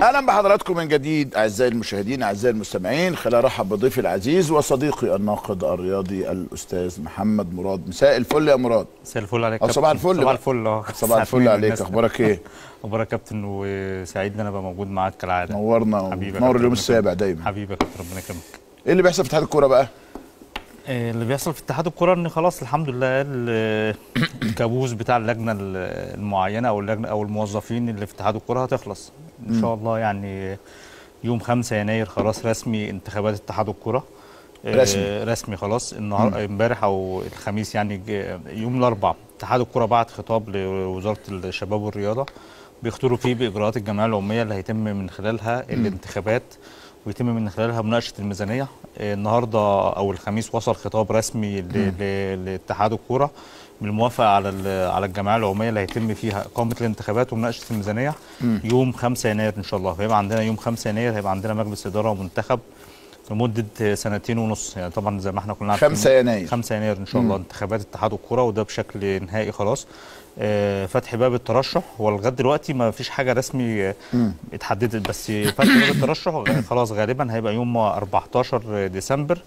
أهلا بحضراتكم من جديد أعزائي المشاهدين أعزائي المستمعين. خلال ارحب بضيفي العزيز وصديقي الناقد الرياضي الأستاذ محمد مراد. مساء الفل يا مراد. مساء الفل عليك. صباح الفل. صباح. الفل آه. صباح الفل عليك. أخبارك إيه؟ أخبارك يا كابتن وسعيد إن أنا أبقى موجود معاك كالعادة. نورنا كابتن، اليوم السابع. دايما. حبيبي يا كابتن ربنا يكرمك. إيه اللي بيحصل في اتحاد الكورة بقى؟ آه، اللي بيحصل في اتحاد الكورة؟ إن خلاص الحمد لله ال- الكابوس بتاع اللجنة ال- المعينة أو اللجنة أو الموظفين اللي في اتحاد الكورة هتخلص. إن شاء الله يعني يوم 5 يناير خلاص رسمي انتخابات اتحاد الكوره آه، رسمي. رسمي خلاص. النهار امبارح أو الخميس يعني يوم الأربعاء اتحاد الكوره بعت خطاب لوزارة الشباب والرياضة بيختاروا فيه بإجراءات الجمعية العمومية اللي هيتم من خلالها الانتخابات. ويتم من خلالها مناقشة الميزانية. النهارده أو الخميس وصل خطاب رسمي لاتحاد الكورة بالموافقة على على الجمعية العمومية اللي هيتم فيها إقامة الانتخابات ومناقشة الميزانية يوم 5 يناير إن شاء الله. هيبقى عندنا يوم 5 يناير هيبقى عندنا مجلس إدارة ومنتخب. لمدة سنتين ونص. يعني طبعا زي ما إحنا كنا عارفين 5 يناير. 5 يناير إن شاء الله انتخابات اتحاد الكورة وده بشكل نهائي خلاص. آه، فتح باب الترشح. هو لغاية دلوقتي ما فيش حاجة رسمي آه، اتحددت. بس فتح باب الترشح خلاص غالبا هيبقى يوم 14 ديسمبر.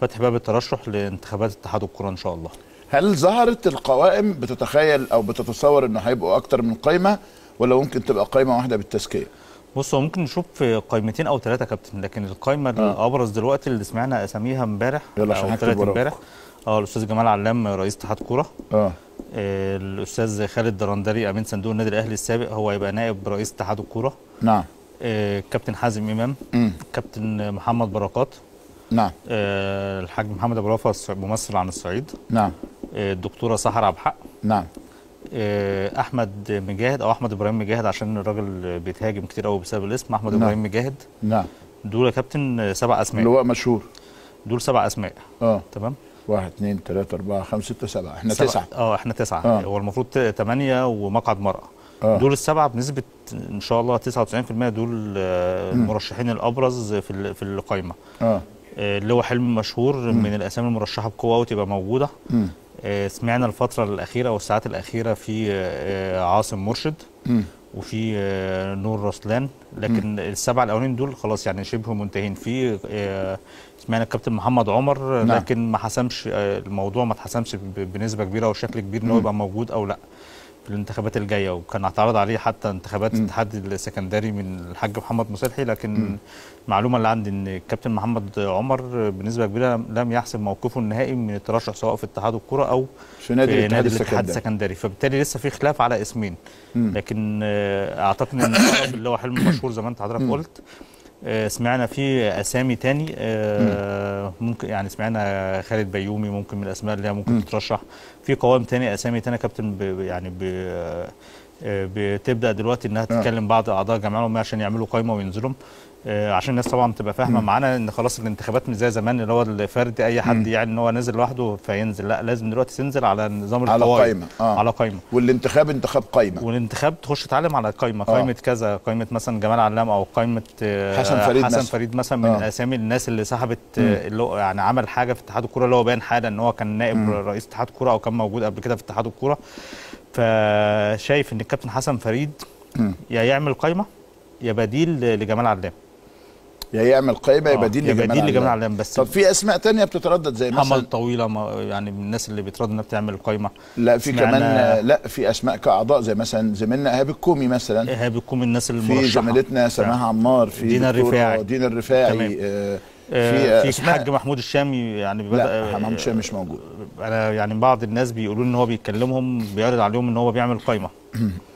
فتح باب الترشح لانتخابات اتحاد الكورة إن شاء الله. هل ظهرت القوائم بتتخيل أو بتتصور إنه هيبقوا أكتر من قائمه ولا ممكن تبقى قائمه واحدة بالتزكية؟ بص هو ممكن نشوف قائمتين أو ثلاثة كابتن لكن القائمة الأبرز دلوقتي اللي سمعنا أساميها امبارح يلا عشان. امبارح. آه الأستاذ جمال علام رئيس اتحاد كورة. آه. آه، الأستاذ خالد درندري أمين صندوق النادي الأهلي السابق هو هيبقى نائب رئيس اتحاد الكورة. نعم. آه، كابتن حازم إمام. مم. كابتن محمد بركات. نعم. آه، الحاج محمد أبو رافع ممثل عن الصعيد. نعم. آه، الدكتورة سحر عبد الحق. نعم. آه، أحمد مجاهد أو أحمد إبراهيم مجاهد عشان الراجل بيتهاجم كتير قوي بسبب الاسم. أحمد نعم. إبراهيم مجاهد. نعم. دول يا كابتن آه، سبع أسماء. اللواء مشهور. دول سبع أسماء. آه. تمام؟ واحد اثنين ثلاثة أربعة خمسة ستة سبعة. إحنا سبعة. تسعة. آه إحنا تسعة. آه. هو المفروض تمانية ومقعد مرأة. آه. دول السبعة بنسبة إن شاء الله 99% دول آه، المرشحين الأبرز في ال- في القائمه آه. آه، اللي هو حلم مشهور من الأسامي المرشحة بقوة وتبقى موجودة. مم. آه، سمعنا الفترة الأخيرة والساعات الأخيرة في آه، عاصم مرشد. وفي آه، نور رسلان. لكن السبعه الأولين دول خلاص يعني شبه منتهين. في آه، سمعنا الكابتن محمد عمر نعم. لكن ما حسمش آه، الموضوع ما اتحسمش ب- بنسبة كبيرة وشكل كبير إن هو يبقى موجود لأ. في الانتخابات الجاية وكان اعترض عليه حتى انتخابات الاتحاد السكندري من الحاج محمد مصلحي لكن المعلومه اللي عندي إن الكابتن محمد عمر بنسبة كبيرة لم يحسم موقفه النهائي من الترشح سواء في اتحاد الكرة أو في نادي في الاتحاد نادي الاتحاد السكندري. فبالتالي لسه في خلاف على اسمين. لكن آه، أعتقد إن اللي هو حلم مشهور زي ما أنت حضرتك قلت سمعنا في أسامي تاني آه، ممكن يعني سمعنا خالد بيومي ممكن من الأسماء اللي هي ممكن تترشح. في قوائم تاني أسامي تانية كابتن يعني آه، بتبدأ دلوقتي إنها تتكلم بعض أعضاء الجمعيه العموميه عشان يعملوا قائمه وينزلوا. آه، عشان الناس طبعا تبقى فاهمة. معانا إن خلاص الانتخابات مش زي زمان اللي هو الفرد أي حد يعني إن هو نازل لوحده فينزل. لا لازم دلوقتي تنزل على نظام على القوائم قائمة، آه. على قائمه والانتخاب انتخاب قائمة والانتخاب تخش تعلم على قائمه قائمه كذا قائمه مثلا جمال علام أو قائمه آه، حسن فريد حسن مثلا. فريد مثلا من آه. الاسامي الناس اللي سحبت آه، اللي يعني عمل حاجة في اتحاد الكورة اللي هو باين حاله إن هو كان نائب رئيس اتحاد الكورة أو كان موجود قبل كده في اتحاد الكورة. فشايف إن الكابتن حسن فريد يا يعمل قائمه يا بديل لجمال علام يا يعمل قائمة يا آه، بديل يا لجمال بديل لجمال علام. بس. طب في أسماء تانية بتتردد زي مثلا؟ طويلة ما- يعني من الناس اللي بيتردد إنها بتعمل قائمه لا في كمان آه، لا في أسماء كأعضاء زي مثلا زميلنا إيهاب الكومي مثلا. إيهاب من الناس في المرشحة. زميلتنا سماحة عمار في دينا دكتورة الرفاعي. دينا الرفاعي تمام. آه، آه، في أسماء. الحاج محمود الشامي يعني بدأ لا محمود شاه مش موجود أنا يعني بعض الناس بيقولوا إن هو بيكلمهم بيعرض عليهم إن هو بيعمل قائمه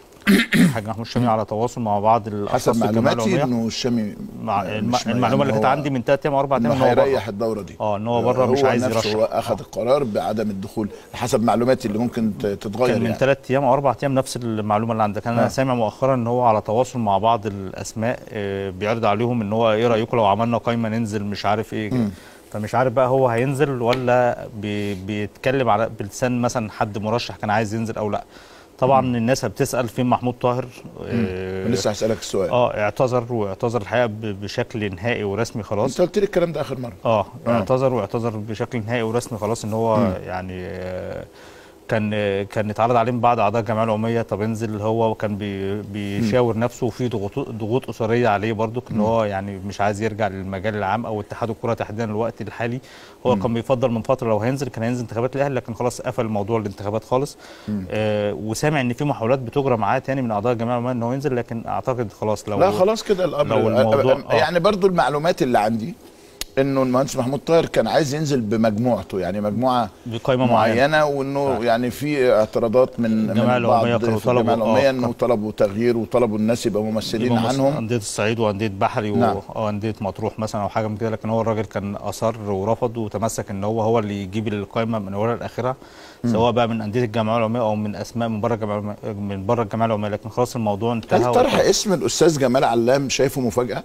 الحاج محمود الشامي على تواصل مع بعض الأشخاص حسب معلوماتي إنه الشامي مع المعلومة اللي يعني كانت عندي من ثلاث أيام أو أربع أيام إن انه هو هيريح الدورة دي. آه إن هو بره مش عايز يرشح. هو أخذ القرار بعدم الدخول. حسب معلوماتي اللي ممكن تتغير كان من يعني. ثلاث أيام أو أربع أيام نفس المعلومة اللي عندك. أنا آه. سامع مؤخرا إن هو على تواصل مع بعض الأسماء آه، بيعرض عليهم إن هو إيه رأيكم لو عملنا قائمه ننزل مش عارف إيه فمش عارف بقى هو هينزل ولا بي بيتكلم على بلسان مثلا حد مرشح كان عايز ينزل أو لأ. طبعا الناس بتسأل فين محمود طاهر آه، لسه هسألك السؤال. آه اعتذر واعتذر الحقيقة بشكل نهائي ورسمي خلاص. أنت قلت لي الكلام ده آخر مرة. آه آه. اعتذر واعتذر بشكل نهائي ورسمي خلاص إن هو يعني آه، كان كان اتعرض عليه من بعض أعضاء الجمعية العموميه طب انزل هو كان بي بيشاور نفسه وفي ضغوط ضغوط أسرية عليه برضو إن هو يعني مش عايز يرجع للمجال العام أو اتحاد الكرة تحديدا الوقت الحالي. هو كان بيفضل من فترة لو هينزل كان هينزل انتخابات الأهلي لكن خلاص قفل موضوع الانتخابات خالص. آه وسامع إن في محاولات بتجرى معاه تاني من أعضاء الجمعية العموميه إن هو ينزل لكن أعتقد خلاص لو لا خلاص كده. الامر لو الموضوع- آه. يعني برضو المعلومات اللي عندي إنه المهندس محمود طاهر كان عايز ينزل بمجموعته يعني مجموعة بقائمه معينة معينة وإنه صح. يعني في اعتراضات من من بعض العمومية كانوا طلبوا- العموميه آه، إنه طلبوا تغيير وطلبوا الناس يبقوا ممثلين عنهم أندية الصعيد وأندية بحري نعم. وانديه مطروح مثلا أو حاجة من كده لكن هو الراجل كان أصر ورفض وتمسك إن هو هو اللي يجيب القائمه من اولها لآخرها سواء بقى من أندية الجمعيه العموميه أو من أسماء من بره الجمعيه من بره الجمعيه العموميه لكن خلاص الموضوع انتهى هل طرح. اسم الأستاذ جمال علام شايفه مفاجأة؟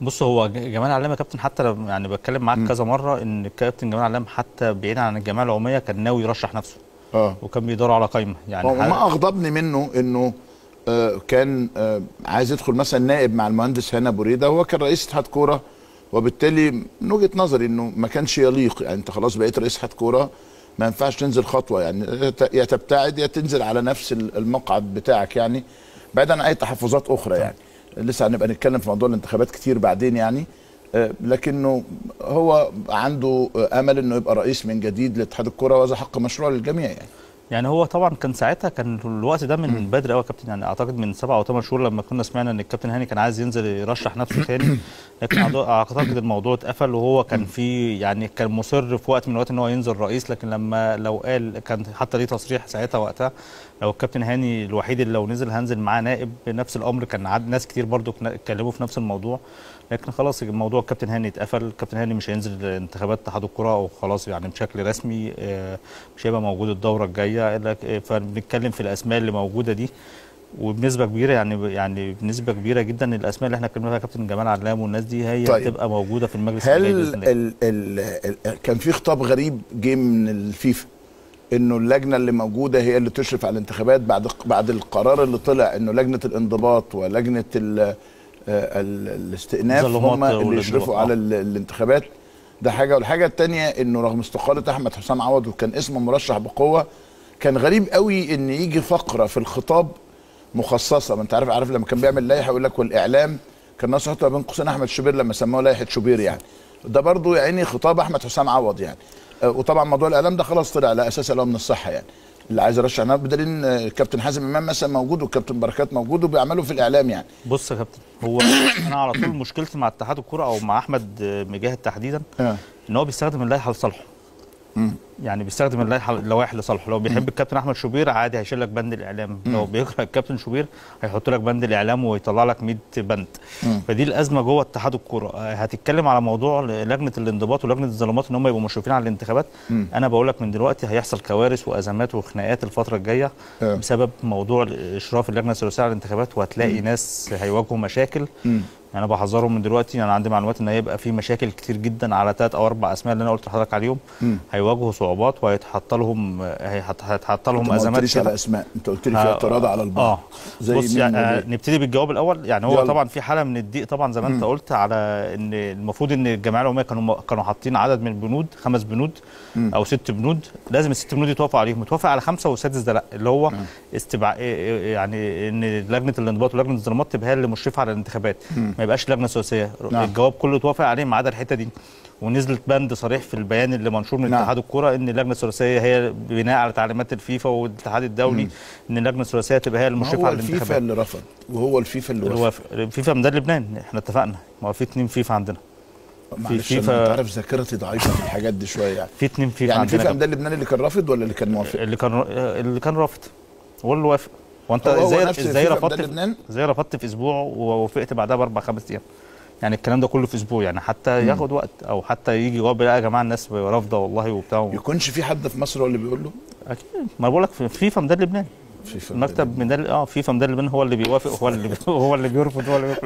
بص هو جمال علام يا كابتن حتى لما يعني بتكلم معاك كذا مرة إن الكابتن جمال علام حتى بعيدا عن الجمعيه العمومية كان ناوي يرشح نفسه آه. وكان بيدور على قائمه يعني ما أغضبني منه إنه آه كان آه عايز يدخل مثلا نائب مع المهندس هنا بوريدة هو كان رئيس اتحاد كورة وبالتالي من وجهة نظري إنه ما كانش يليق. يعني أنت خلاص بقيت رئيس اتحاد كورة ما ينفعش تنزل خطوة. يعني يا تبتعد يا تنزل على نفس ال- المقعد بتاعك يعني بعيدا عن أي تحفظات أخرى يعني. لسه هنبقى نتكلم في موضوع الانتخابات كتير بعدين يعني. آه، لكنه هو عنده آمل إنه يبقى رئيس من جديد لاتحاد الكورة وهذا حق مشروع للجميع يعني. يعني هو طبعا كان ساعتها كان الوقت ده من بدري قوي يا كابتن. يعني أعتقد من سبعة أو ثمان شهور لما كنا سمعنا إن الكابتن هاني كان عايز ينزل يرشح نفسه تاني. أعتقد الموضوع اتقفل وهو كان في يعني كان مصر في وقت من الوقت إن هو ينزل رئيس لكن لما لو قال كان حتى ليه تصريح ساعتها وقتها لو الكابتن هاني الوحيد اللي لو نزل هنزل معاه نائب نفس الأمر كان عاد ناس كتير برضو اتكلموا في نفس الموضوع. لكن خلاص الموضوع الكابتن هاني اتقفل الكابتن هاني مش هينزل انتخابات اتحاد الكرة أو خلاص يعني بشكل رسمي آه، مش هيبقى موجود الدورة الجاية. فبنتكلم في الأسماء اللي موجودة دي. وبنسبة كبيرة يعني يعني بنسبة كبيرة جدا الأسماء اللي إحنا اتكلمنا فيها كابتن جمال علام والناس دي هي طيب. هتبقى موجودة في المجلس هل ال ال ال كان في خطاب غريب جه من الفيفا إنه اللجنة اللي موجودة هي اللي تشرف على الانتخابات بعد بعد القرار اللي طلع إنه لجنة الانضباط ولجنة ال ال الاستئناف هم اللي. يشرفوا على ال- الانتخابات ده حاجة والحاجة الثانية إنه رغم استقالة أحمد حسام عوض وكان اسمه مرشح بقوة كان غريب قوي إن يجي فقرة في الخطاب مخصصة. ما انت عارف عارف لما كان بيعمل لائحة يقول لك والإعلام كان ناس يحطها بين قوسين أحمد شوبير لما سموه لائحة شوبير يعني. ده برضو يعني خطاب أحمد حسام عوض يعني. آه، وطبعا موضوع الإعلام ده خلاص طلع على أساس اللي هو من الصحه يعني. اللي عايز يرشح نفسه بدليل إن آه، الكابتن حازم إمام مثلا موجود والكابتن بركات موجود وبيعملوا في الإعلام يعني. بص يا كابتن هو أنا على طول مشكلتي مع اتحاد الكره أو مع أحمد مجاهد تحديدا آه. إن هو بيستخدم اللائحة لصالحه. يعني بيستخدم اللائحه اللوائح لصالحه لو بيحب الكابتن أحمد شوبير عادي هيشيل لك بند الإعلام. لو بيكره الكابتن شوبير هيحط لك بند الإعلام ويطلع لك 100 بند. فدي الأزمة جوه اتحاد الكورة. هتتكلم على موضوع لجنة الانضباط ولجنة الظلمات إن هم يبقوا مشرفين على الانتخابات. أنا بقول لك من دلوقتي هيحصل كوارث وأزمات وخناقات الفترة الجاية. بسبب موضوع إشراف اللجنة الثلاثية على الانتخابات وهتلاقي ناس هيواجهوا مشاكل. أنا بحذرهم من دلوقتي أنا عندي معلومات إن هيبقى في مشاكل كتير جدا على ثلاث أو أربع أسماء اللي أنا قلت لحضرتك عليهم. هيواجهوا صعوبات وهيتحط لهم هيتحط- لهم ما أزمات قلتليش على. أسماء أنت قلت لي في ها- اعتراض على البعض. آه. زي بص يعني آه، وليه؟ نبتدي بالجواب الأول. يعني هو يلا. طبعا في حالة من الضيق طبعا زي ما أنت قلت على إن المفروض إن الجمعية العمومية كانوا كانوا حاطين عدد من البنود خمس بنود أو ست بنود. لازم الست بنود يتوافقوا عليهم. يتوافق على خمسة والسادس ده لأ. اللي هو استبع يعني إن لجنة الانضباط ولجنة التظلمات تبقى هي اللي مشرفة على الانتخابات. ما يبقاش لجنة ثلاثيه نعم. الجواب كله اتوافق عليه ما عدا الحتة دي. ونزلت بند صريح في البيان اللي منشور من نعم. اتحاد الكره إن اللجنه الثلاثيه هي بناء على تعليمات الفيفا والاتحاد الدولي إن اللجنه الثلاثيه تبقى هي المشرفة هو على الفيفا الانتخابات. اللي رفض؟ وهو الفيفا اللي وافق هو فيفا من ده لبنان. إحنا اتفقنا. ما هو في اتنين فيفا عندنا. معلش فيفا- أنت عارف ذاكرتي ضعيفة في الحاجات دي شوية يعني. في اتنين فيفا يعني عندنا. الفيفا كمان. ده اللبناني اللي كان رافض ولا اللي كان موافق؟ اللي كان اللي كان رافض. هو اللي وافق. وأنت إزاي إزاي رفضت؟ إزاي رفضت في أسبوع ووافقت بعدها بأربع خمس أيام. يعني الكلام ده كله في أسبوع يعني حتى ياخد وقت أو حتى يجي جواب لا يا جماعة الناس رافضة والله وبتاع. يكونش في حد في مصر هو اللي بيقول له؟ أكيد. ما بقول لك في- فيفا مدار لبنان. فيفا المكتب مدار آه فيفا مدار لبنان هو اللي بيوافق هو اللي هو اللي بيرفض هو اللي بيقول